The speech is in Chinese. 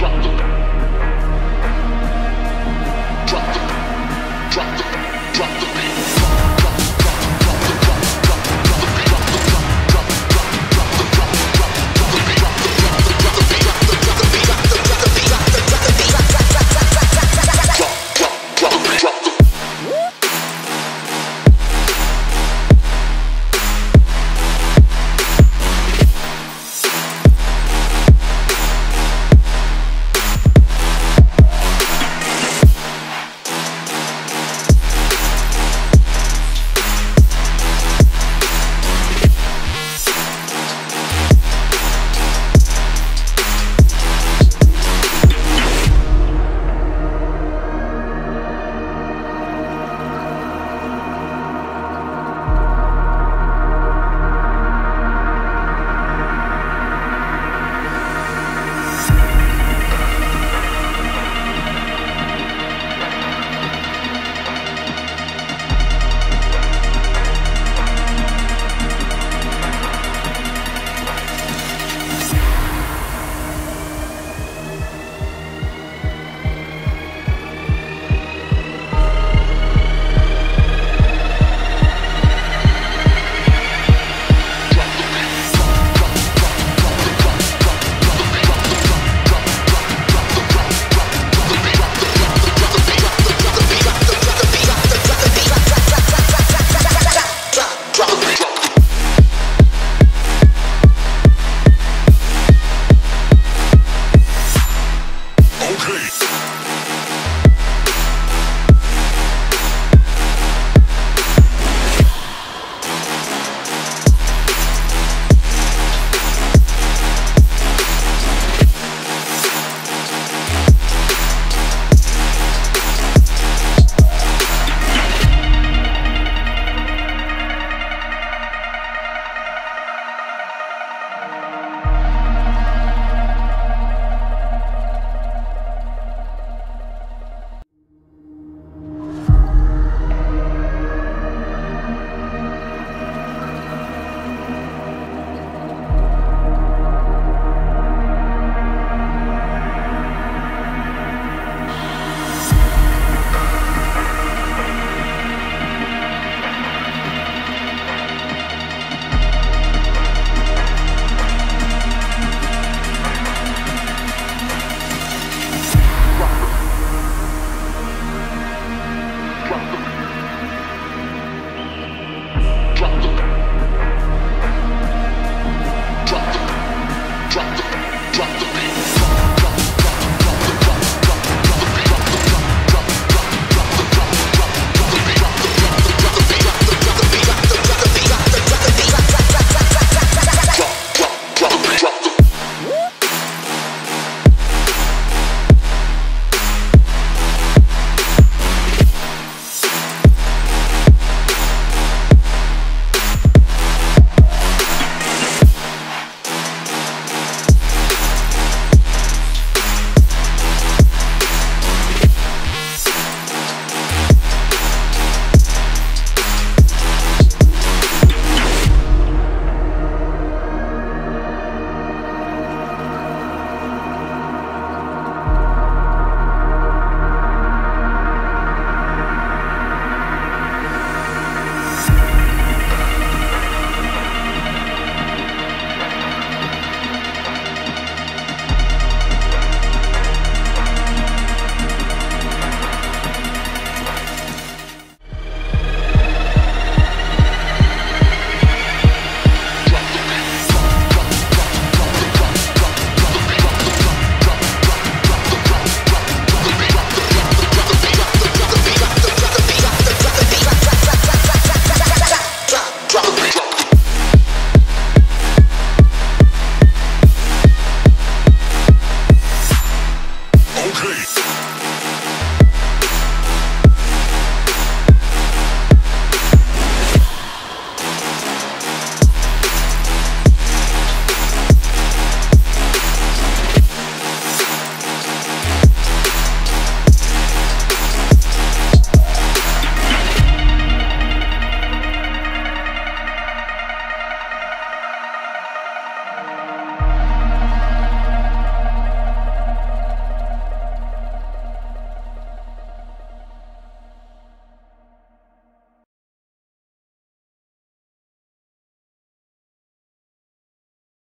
装作。